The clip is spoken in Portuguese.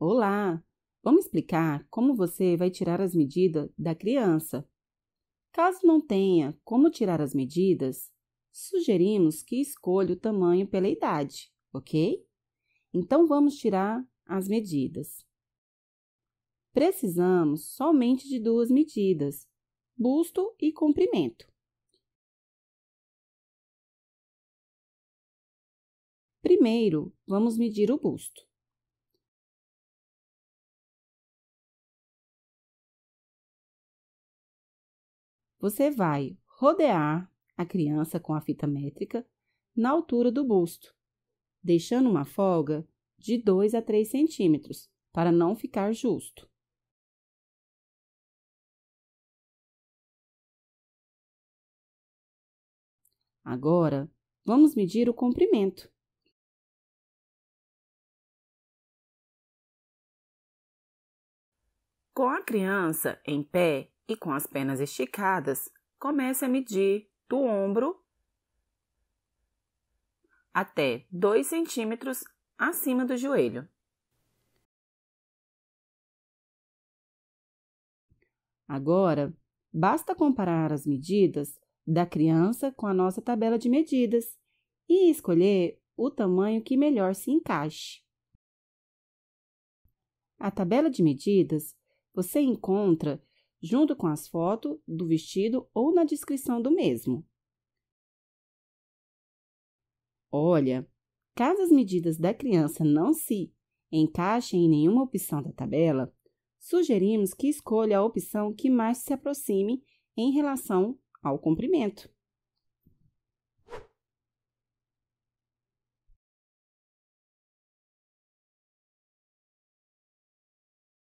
Olá! Vamos explicar como você vai tirar as medidas da criança. Caso não tenha como tirar as medidas, sugerimos que escolha o tamanho pela idade, ok? Então vamos tirar as medidas. Precisamos somente de duas medidas, busto e comprimento. Primeiro, vamos medir o busto. Você vai rodear a criança com a fita métrica na altura do busto, deixando uma folga de 2 a 3 centímetros, para não ficar justo. Agora, vamos medir o comprimento. Com a criança em pé e com as pernas esticadas, comece a medir do ombro até 2 centímetros acima do joelho. Agora, basta comparar as medidas da criança com a nossa tabela de medidas e escolher o tamanho que melhor se encaixe. A tabela de medidas você encontra junto com as fotos do vestido ou na descrição do mesmo. Olha, caso as medidas da criança não se encaixem em nenhuma opção da tabela, sugerimos que escolha a opção que mais se aproxime em relação ao comprimento.